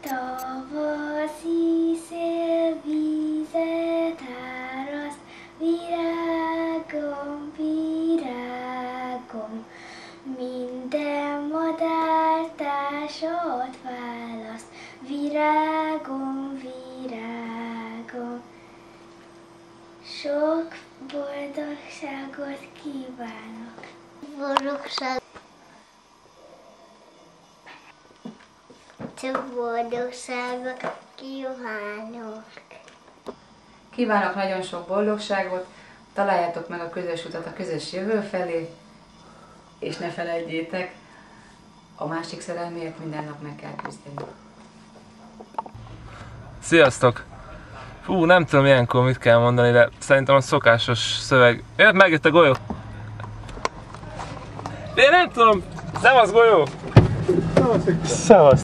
Tavaszi szél vizet áraszt, virágom, virágom, minden madár társat választ, virágom, virágom. Sok boldogságot kívánok! Boldogság! Csak boldogságot kívánok! Kívánok nagyon sok boldogságot, találjátok meg a közös utat a közös jövő felé, és ne felejtjétek, a másik szerelméért minden nap meg kell küzdeni. Sziasztok! Fú, nem tudom ilyenkor mit kell mondani, de szerintem a szokásos szöveg... Jött, megjött a golyó! Én nem tudom! Szevasz golyó! Szevasz!